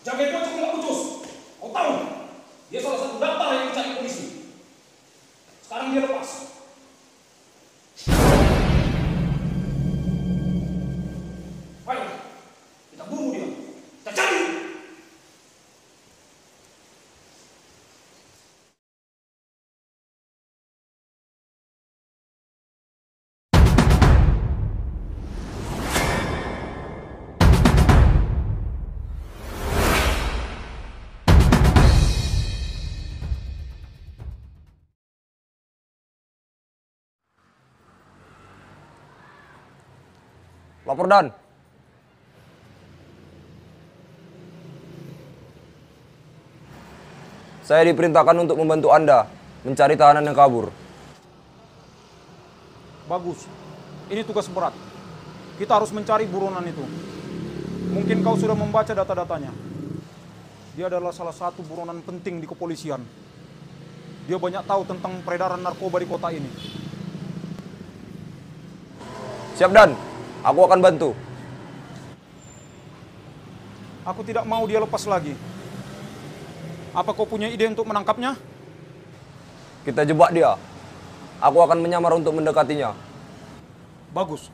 Itu aja nggak putus. Kau tahu? Dia salah satu daftar yang Lapor Dan. Saya diperintahkan untuk membantu Anda mencari tahanan yang kabur. Bagus. Ini tugas berat. Kita harus mencari buronan itu. Mungkin kau sudah membaca data-datanya. Dia adalah salah satu buronan penting di kepolisian. Dia banyak tahu tentang peredaran narkoba di kota ini. Siap Dan, aku akan bantu. Aku tidak mau dia lepas lagi. Apa kau punya ide untuk menangkapnya? Kita jebak dia. Aku akan menyamar untuk mendekatinya. Bagus.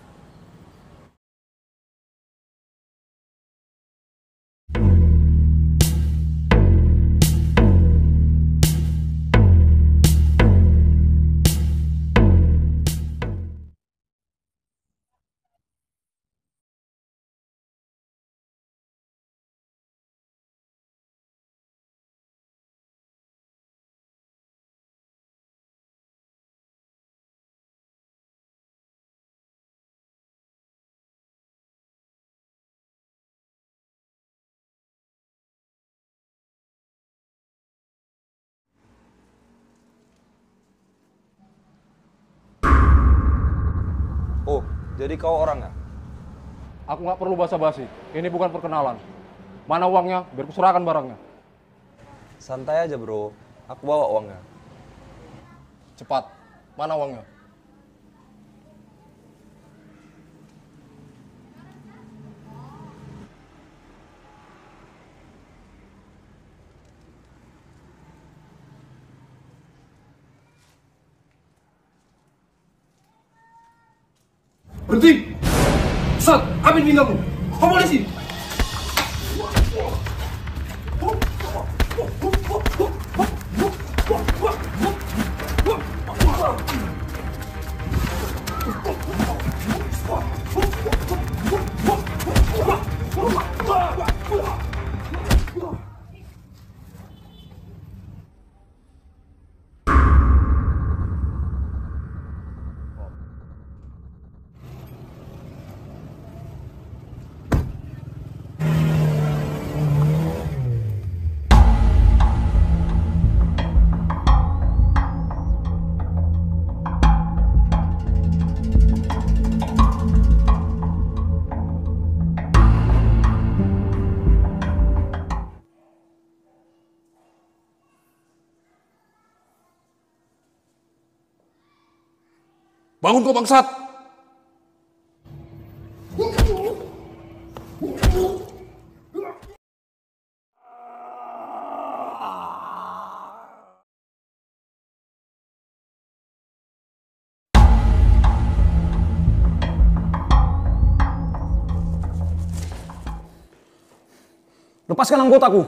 Oh, jadi kau orangnya? Aku nggak perlu basa-basi. Ini bukan perkenalan. Mana uangnya? Biar kuserahkan barangnya. Santai aja bro, aku bawa uangnya. Cepat. Mana uangnya? Berhenti! Sat, ambil pinggangmu. Kau polisi. Bangun kau bangsat! Lepaskan anggotaku.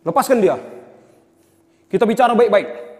Lepaskan dia. Kita bicara baik-baik.